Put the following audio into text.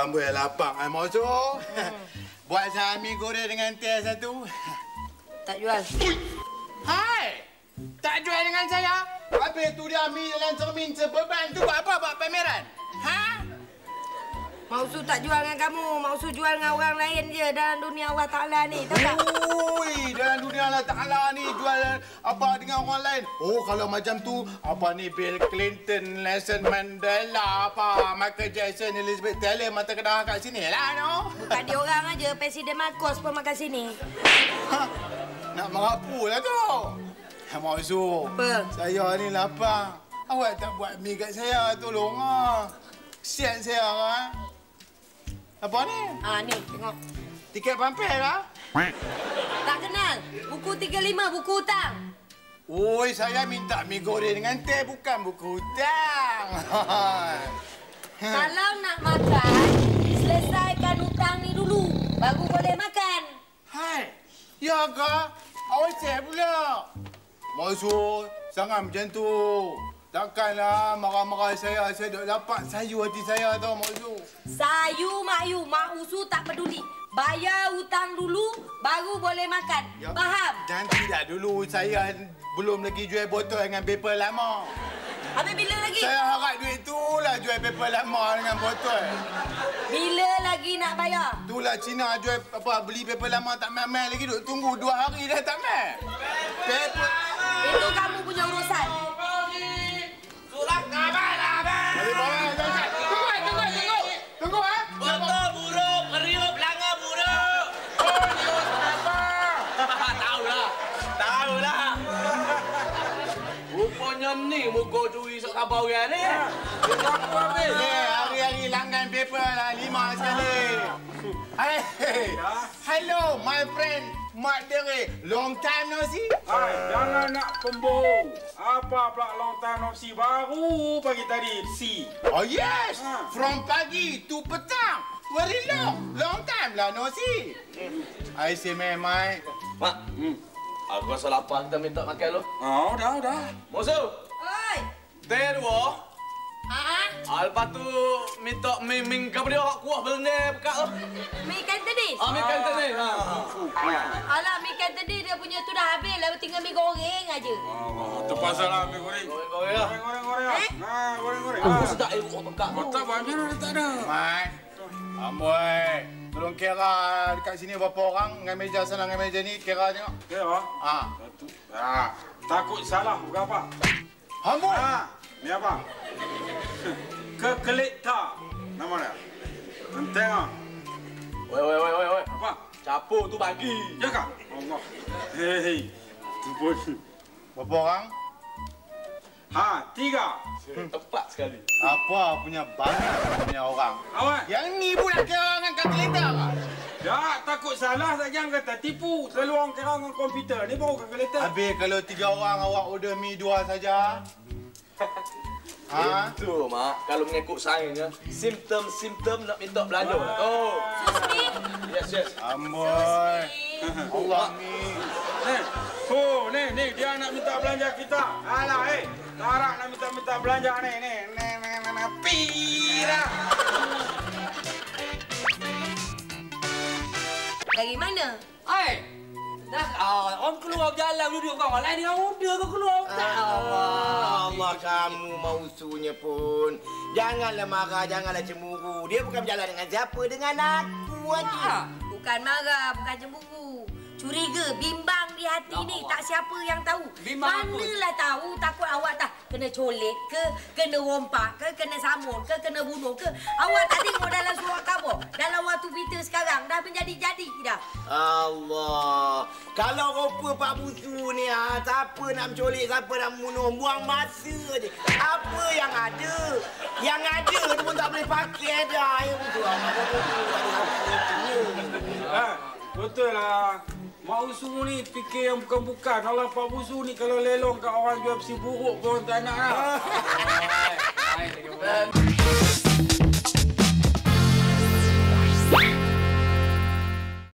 amboi lapang ai mau Buat saya mi goreng dengan teh satu. Tak jual. Hai. Tak jual dengan saya. Habis tu dia mi dalam cermin sebeban tu buat apa buat pameran? Ha? Mausu tak jual dengan kamu. Mausu jual dengan orang lain je dalam dunia Allah Ta'ala ni. Tahu tak? Ui, dalam dunia Allah Ta'ala ni jual apa dengan orang lain. Oh, kalau macam tu, apa ni Bill Clinton, Nelson Mandela, apa Michael Jackson, Elizabeth Taylor, mata kedah kat sini lah, no? Bukan dia orang aja. Presiden Marcos pun makan sini. Ha, nak merapu lah tu. Ha, Maksud, Apa? saya ni lapar. Awak tak buat mi kat saya, tolong ah. Kesian saya ah. Apa ni? Ah ni, tengok. Tiket pampir lah? Tak kenal. Buku 35, buku hutang. Oi, saya minta mi goreng dengan teh, bukan buku hutang. Kalau nak makan, selesaikan hutang ni dulu. Baru boleh makan. Hai, ya ke? Awak cek pula. Maksud, sangat macam tu. Takkanlah marah-marah saya, saya duk dapat sayu hati saya tau, Maksud. Sayu mayu, mak usu tak peduli. Bayar hutang dulu, baru boleh makan. Ya. Faham? Dan tidak dulu, saya belum lagi jual botol dengan paper lama. Habis bila lagi? Saya harap duit tu lah jual paper lama dengan botol. Bila lagi nak bayar? Itulah Cina jual apa beli paper lama tak mai-mai lagi duk tunggu dua hari dah tak mai. Paper Itu kamu punya urusan. Tahulah. Rupanya ni muka curi sok khabar orang ni. Aku habis. Eh, hari-hari langgan paper lah, lima sekali. Hey, hello, my friend. Mak Dere, long time no see. Hai, jangan nak pembohong. Apa pula long time no see baru pagi tadi see. Oh yes, Ah. from pagi to petang. Very long, long time lah no see. I say, man, my. Mak. Hmm. Aku rasa lapar kita minta makan lu. Oh, dah, dah. Musuh. Oi. Teh dua. Ha? Lepas tu minta ming ming kau dia orang kuah benar pekat tu. Mi Cantonese? Ah, ming kata ni. Ha. Alah, mi Cantonese dia punya tu dah habis. Lalu tinggal mi goreng aja. Oh, tu pasal lah ambil goreng. Goreng-goreng lah. Goreng, goreng, goreng. Eh? Nah, goreng, goreng. Aku Ah. sedap air kuah pekat tu. Otak banyak dah tak ada. My. Amboi. Tolong kira dekat sini berapa orang dengan meja sana dengan meja ni. Kira tengok. Apa? Ah. Satu. Ah, takut salah bukan apa? Amboi. Ah, ni apa? Kekelita. Nama dia. Enteng ah. Woi, woi, woi, woi, woi. Apa? Capur tu bagi. Ya kak? Allah. Hei. Tu pun. Berapa orang? Ha, tiga. Tepat sekali. Apa punya banyak punya orang. Awak. Yang ni pun nak kira dengan kalkulator ke? Ya, takut salah saja yang kata tipu. Selalu orang kira dengan komputer. Ni baru kalkulator. Habis kalau tiga orang awak order mi dua saja. Ha? Itu, Mak. Kalau mengikut sains ya, simptom-simptom nak minta belanja. Oh. Susmi. Yes, yes. Amboi. Allah ni. Ni. Oh, ni, ni. Dia nak minta belanja kita. Alah, eh. Tarak nak minta-minta belanja ni. Ni, ni, ni, ni, ni. Dari mana? Hai. Dah ah, orang keluar berjalan duduk kau. Orang lain dengan muda kau keluar. Tak. Allah, Allah kamu mau usunya pun. Janganlah marah, janganlah cemburu. Dia bukan berjalan dengan siapa, dengan aku aja. Bukan marah, bukan cemburu. Curiga, bimbang di hati ni. Allah. Tak siapa yang tahu. Bimbang? Manalah tahu takut awak dah kena colik ke, kena rompak ke, kena samun ke, kena bunuh ke. Awak tak tengok dalam surat khabar. Dalam waktu berita sekarang dah menjadi-jadi dah. Allah. Kalau rupa Pak Busu ni, ha, siapa nak mencolik, siapa nak membunuh, buang masa je. Apa yang ada? Yang ada tu pun tak boleh pakai dah. Ya betul. Ha, betul lah. Mak Usu ni fikir yang bukan-bukan. Allah Pak Busu ni kalau lelong kat orang jual besi buruk pun tak nak lah. Hai.